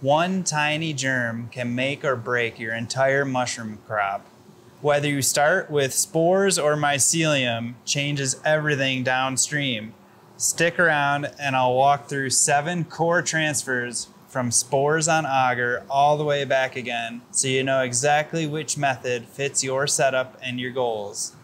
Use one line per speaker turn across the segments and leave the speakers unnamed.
One tiny germ can make or break your entire mushroom crop. Whether you start with spores or mycelium changes everything downstream. Stick around and I'll walk through seven core transfers from spores on agar all the way back again so you know exactly which method fits your setup and your goals.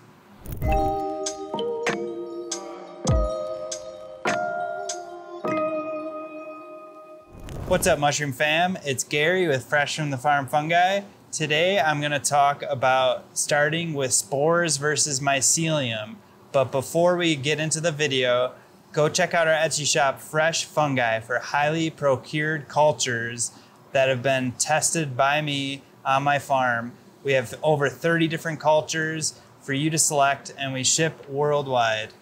What's up, Mushroom Fam? It's Gary with Fresh from the Farm Fungi. Today I'm going to talk about starting with spores versus mycelium. But before we get into the video, go check out our Etsy shop, Fresh Fungi, for highly procured cultures that have been tested by me on my farm. We have over 30 different cultures for you to select, and we ship worldwide.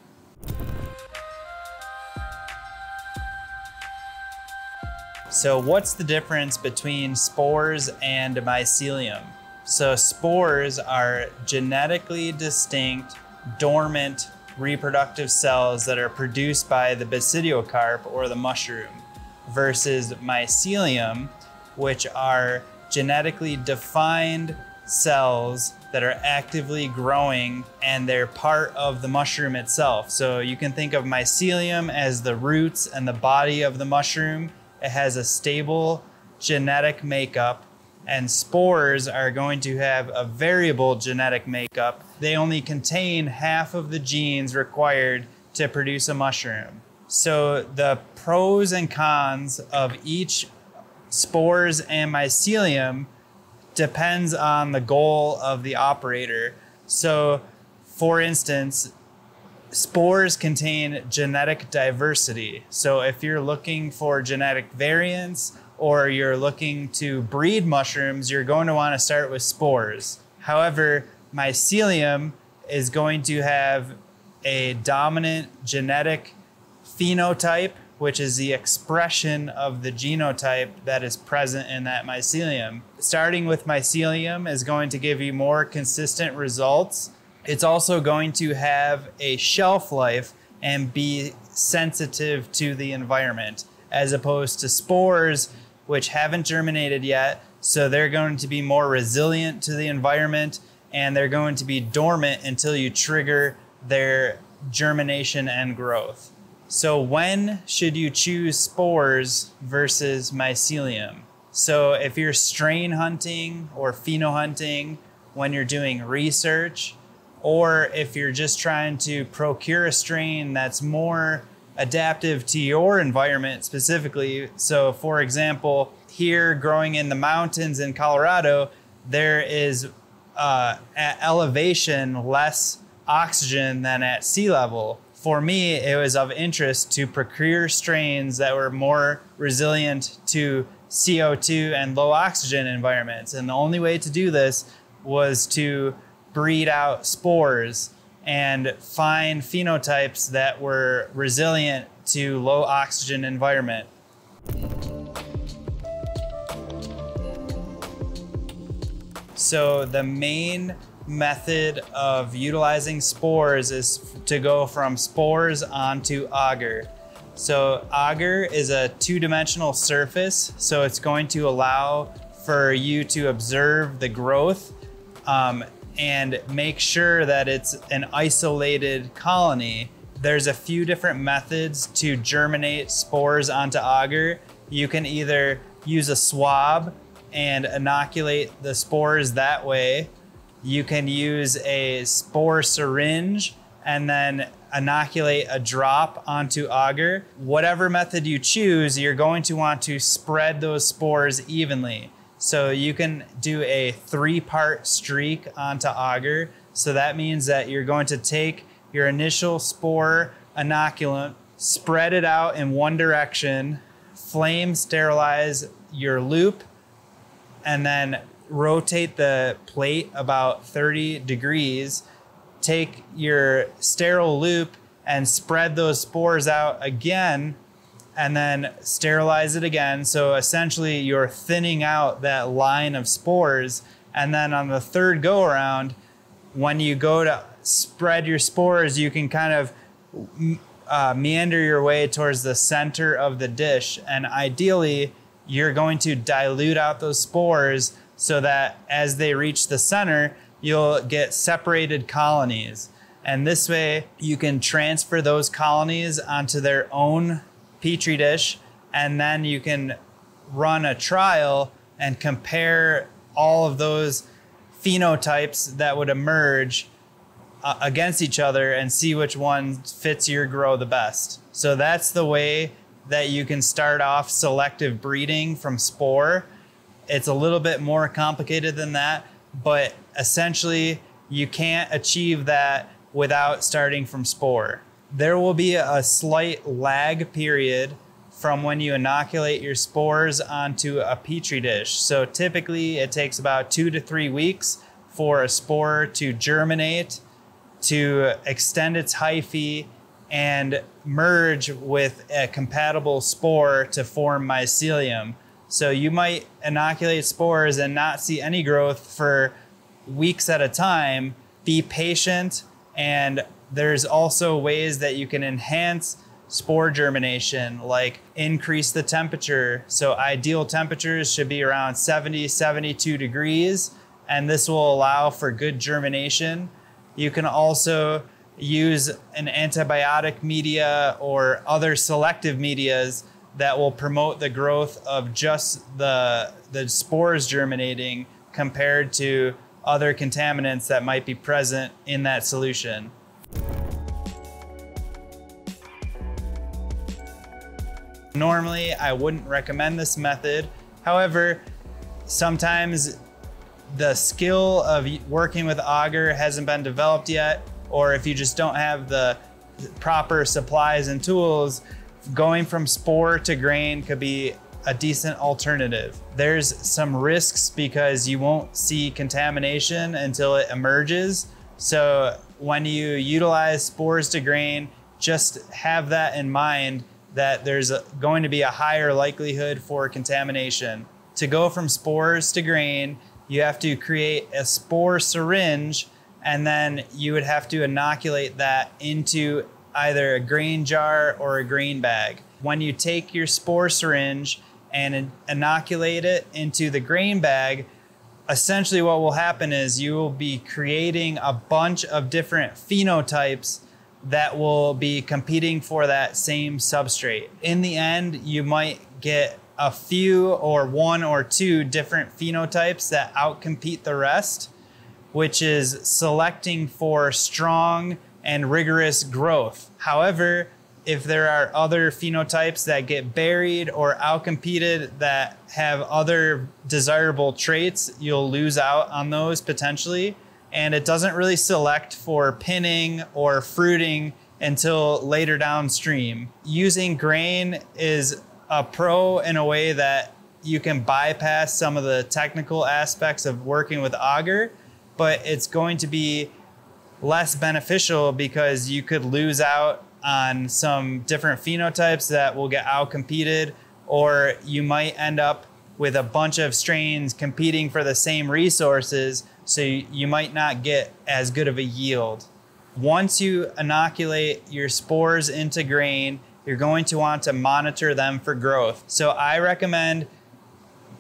So what's the difference between spores and mycelium? So spores are genetically distinct, dormant reproductive cells that are produced by the basidiocarp or the mushroom versus mycelium, which are genetically defined cells that are actively growing and they're part of the mushroom itself. So you can think of mycelium as the roots and the body of the mushroom it has a stable genetic makeup, and spores are going to have a variable genetic makeup. They only contain half of the genes required to produce a mushroom. So the pros and cons of each spores and mycelium depends on the goal of the operator. So for instance, spores contain genetic diversity. So if you're looking for genetic variants or you're looking to breed mushrooms, you're going to want to start with spores. However, mycelium is going to have a dominant genetic phenotype, which is the expression of the genotype that is present in that mycelium. Starting with mycelium is going to give you more consistent results it's also going to have a shelf life and be sensitive to the environment, as opposed to spores, which haven't germinated yet. So they're going to be more resilient to the environment and they're going to be dormant until you trigger their germination and growth. So, when should you choose spores versus mycelium? So, if you're strain hunting or pheno hunting, when you're doing research, or if you're just trying to procure a strain that's more adaptive to your environment specifically. So, for example, here growing in the mountains in Colorado, there is uh, at elevation less oxygen than at sea level. For me, it was of interest to procure strains that were more resilient to CO2 and low oxygen environments. And the only way to do this was to breed out spores and find phenotypes that were resilient to low oxygen environment. So the main method of utilizing spores is to go from spores onto agar. So agar is a two-dimensional surface, so it's going to allow for you to observe the growth um, and make sure that it's an isolated colony. There's a few different methods to germinate spores onto agar. You can either use a swab and inoculate the spores that way. You can use a spore syringe and then inoculate a drop onto agar. Whatever method you choose, you're going to want to spread those spores evenly. So you can do a three part streak onto agar. So that means that you're going to take your initial spore inoculant, spread it out in one direction, flame sterilize your loop, and then rotate the plate about 30 degrees. Take your sterile loop and spread those spores out again and then sterilize it again. So essentially, you're thinning out that line of spores. And then on the third go around, when you go to spread your spores, you can kind of uh, meander your way towards the center of the dish. And ideally, you're going to dilute out those spores so that as they reach the center, you'll get separated colonies. And this way, you can transfer those colonies onto their own petri dish, and then you can run a trial and compare all of those phenotypes that would emerge uh, against each other and see which one fits your grow the best. So that's the way that you can start off selective breeding from spore. It's a little bit more complicated than that, but essentially you can't achieve that without starting from spore. There will be a slight lag period from when you inoculate your spores onto a petri dish. So typically it takes about two to three weeks for a spore to germinate, to extend its hyphae, and merge with a compatible spore to form mycelium. So you might inoculate spores and not see any growth for weeks at a time. Be patient, and there's also ways that you can enhance spore germination, like increase the temperature. So ideal temperatures should be around 70, 72 degrees, and this will allow for good germination. You can also use an antibiotic media or other selective medias that will promote the growth of just the, the spores germinating compared to other contaminants that might be present in that solution. Normally, I wouldn't recommend this method. However, sometimes the skill of working with agar hasn't been developed yet, or if you just don't have the proper supplies and tools, going from spore to grain could be a decent alternative. There's some risks because you won't see contamination until it emerges. So when you utilize spores to grain, just have that in mind that there's a, going to be a higher likelihood for contamination. To go from spores to grain, you have to create a spore syringe and then you would have to inoculate that into either a grain jar or a grain bag. When you take your spore syringe and inoculate it into the grain bag, essentially what will happen is you will be creating a bunch of different phenotypes that will be competing for that same substrate. In the end, you might get a few or one or two different phenotypes that outcompete the rest, which is selecting for strong and rigorous growth. However, if there are other phenotypes that get buried or outcompeted that have other desirable traits, you'll lose out on those potentially and it doesn't really select for pinning or fruiting until later downstream. Using grain is a pro in a way that you can bypass some of the technical aspects of working with agar, but it's going to be less beneficial because you could lose out on some different phenotypes that will get outcompeted, or you might end up with a bunch of strains competing for the same resources so you might not get as good of a yield. Once you inoculate your spores into grain, you're going to want to monitor them for growth. So I recommend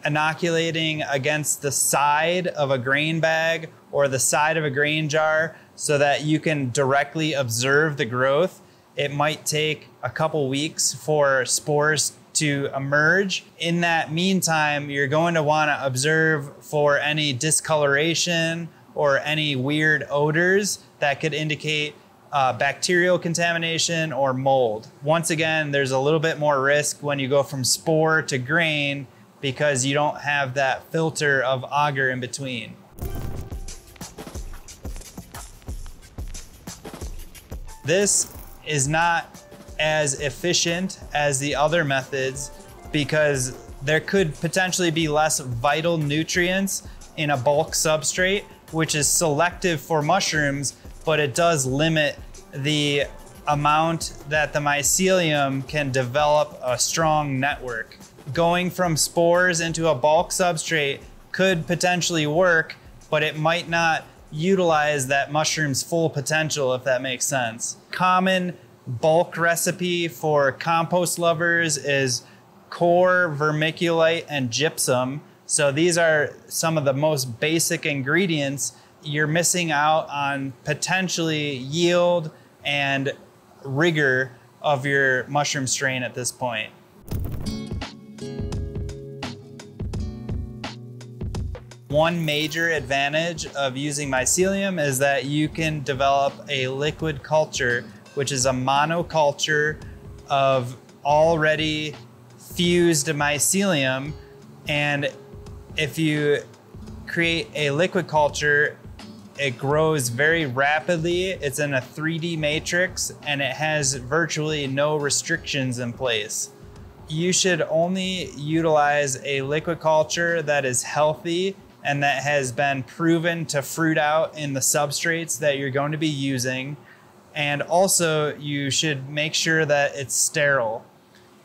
inoculating against the side of a grain bag or the side of a grain jar so that you can directly observe the growth. It might take a couple weeks for spores to emerge. In that meantime, you're going to want to observe for any discoloration or any weird odors that could indicate uh, bacterial contamination or mold. Once again, there's a little bit more risk when you go from spore to grain because you don't have that filter of agar in between. This is not as efficient as the other methods because there could potentially be less vital nutrients in a bulk substrate, which is selective for mushrooms, but it does limit the amount that the mycelium can develop a strong network. Going from spores into a bulk substrate could potentially work, but it might not utilize that mushroom's full potential, if that makes sense. Common bulk recipe for compost lovers is coir, vermiculite, and gypsum. So these are some of the most basic ingredients. You're missing out on potentially yield and rigor of your mushroom strain at this point. One major advantage of using mycelium is that you can develop a liquid culture, which is a monoculture of already fused mycelium. And if you create a liquid culture, it grows very rapidly. It's in a 3D matrix and it has virtually no restrictions in place. You should only utilize a liquid culture that is healthy and that has been proven to fruit out in the substrates that you're going to be using. And also, you should make sure that it's sterile.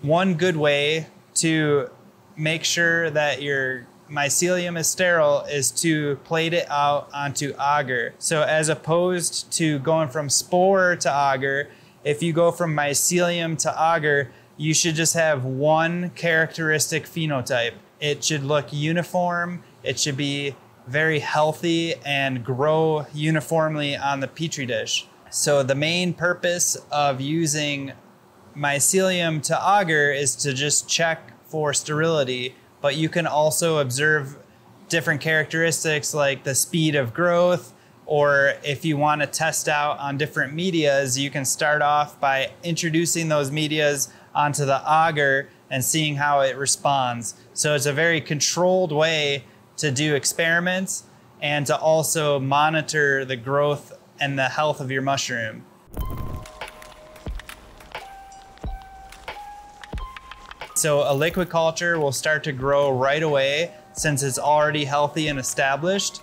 One good way to make sure that your mycelium is sterile is to plate it out onto agar. So, as opposed to going from spore to agar, if you go from mycelium to agar, you should just have one characteristic phenotype. It should look uniform it should be very healthy and grow uniformly on the petri dish. So the main purpose of using mycelium to agar is to just check for sterility, but you can also observe different characteristics like the speed of growth, or if you want to test out on different medias, you can start off by introducing those medias onto the agar and seeing how it responds. So it's a very controlled way to do experiments and to also monitor the growth and the health of your mushroom. So a liquid culture will start to grow right away since it's already healthy and established.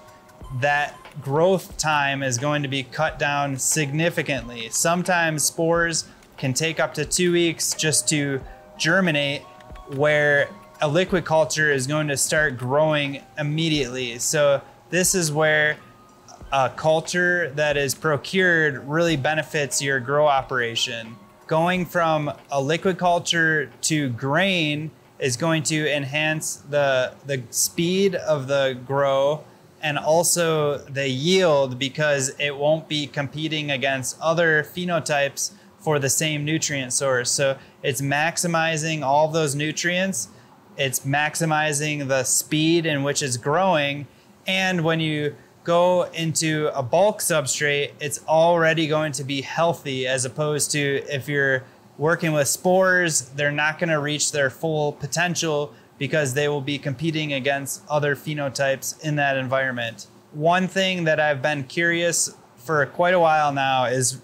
That growth time is going to be cut down significantly. Sometimes spores can take up to two weeks just to germinate, where a liquid culture is going to start growing immediately. So this is where a culture that is procured really benefits your grow operation. Going from a liquid culture to grain is going to enhance the the speed of the grow and also the yield because it won't be competing against other phenotypes for the same nutrient source. So it's maximizing all those nutrients it's maximizing the speed in which it's growing. And when you go into a bulk substrate, it's already going to be healthy as opposed to if you're working with spores, they're not going to reach their full potential because they will be competing against other phenotypes in that environment. One thing that I've been curious for quite a while now is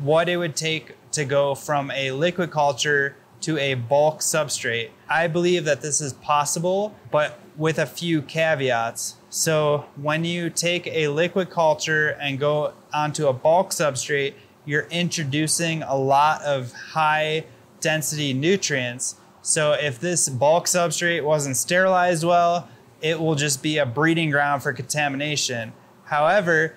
what it would take to go from a liquid culture to a bulk substrate. I believe that this is possible, but with a few caveats. So when you take a liquid culture and go onto a bulk substrate, you're introducing a lot of high density nutrients. So if this bulk substrate wasn't sterilized well, it will just be a breeding ground for contamination. However,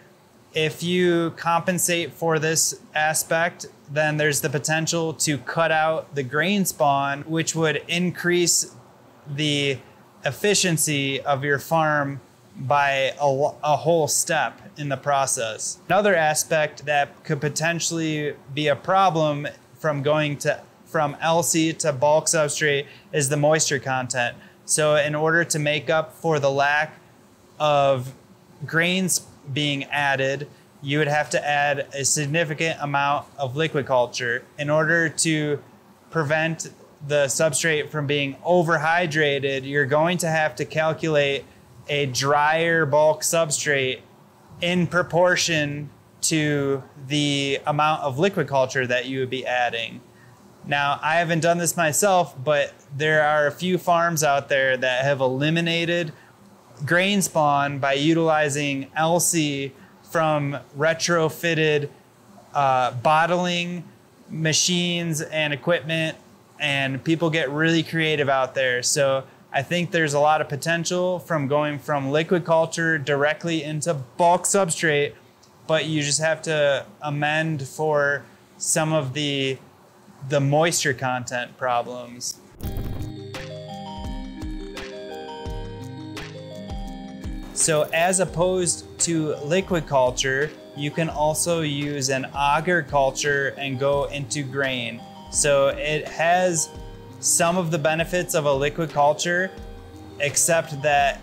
if you compensate for this aspect then there's the potential to cut out the grain spawn, which would increase the efficiency of your farm by a, a, whole step in the process. Another aspect that could potentially be a problem from going to from LC to bulk substrate is the moisture content. So in order to make up for the lack of grains being added, you would have to add a significant amount of liquid culture in order to prevent the substrate from being overhydrated. You're going to have to calculate a drier bulk substrate in proportion to the amount of liquid culture that you would be adding. Now, I haven't done this myself, but there are a few farms out there that have eliminated grain spawn by utilizing LC from retrofitted uh, bottling machines and equipment, and people get really creative out there. So I think there's a lot of potential from going from liquid culture directly into bulk substrate, but you just have to amend for some of the the moisture content problems. So as opposed to liquid culture, you can also use an agar culture and go into grain. So it has some of the benefits of a liquid culture, except that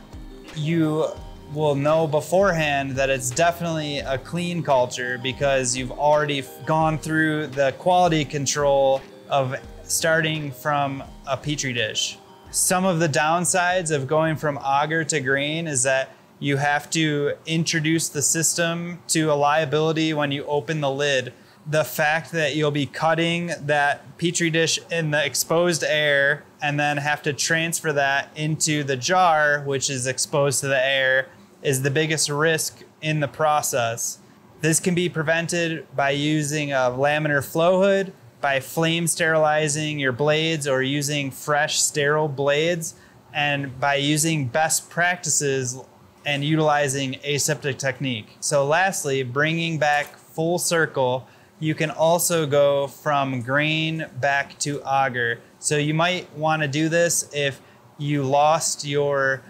you will know beforehand that it's definitely a clean culture because you've already gone through the quality control of starting from a petri dish. Some of the downsides of going from agar to grain is that you have to introduce the system to a liability when you open the lid. The fact that you'll be cutting that petri dish in the exposed air and then have to transfer that into the jar, which is exposed to the air, is the biggest risk in the process. This can be prevented by using a laminar flow hood, by flame sterilizing your blades or using fresh sterile blades, and by using best practices and utilizing aseptic technique. So lastly, bringing back full circle, you can also go from grain back to agar. So you might want to do this if you lost your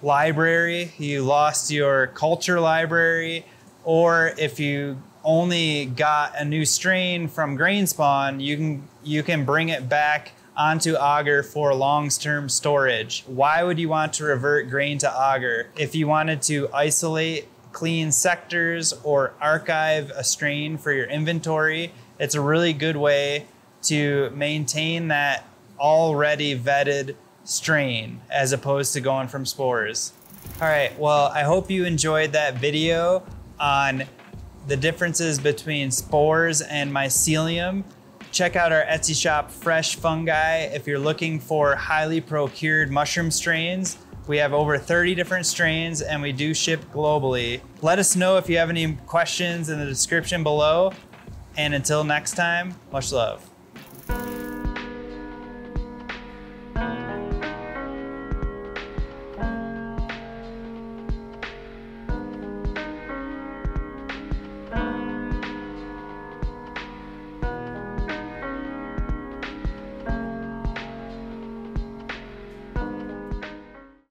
library, you lost your culture library, or if you only got a new strain from grain spawn, you can you can bring it back onto agar for long-term storage. Why would you want to revert grain to agar? If you wanted to isolate clean sectors or archive a strain for your inventory, it's a really good way to maintain that already vetted strain as opposed to going from spores. All right, well, I hope you enjoyed that video on the differences between spores and mycelium. Check out our Etsy shop, Fresh Fungi, if you're looking for highly procured mushroom strains. We have over 30 different strains and we do ship globally. Let us know if you have any questions in the description below. And until next time, much love.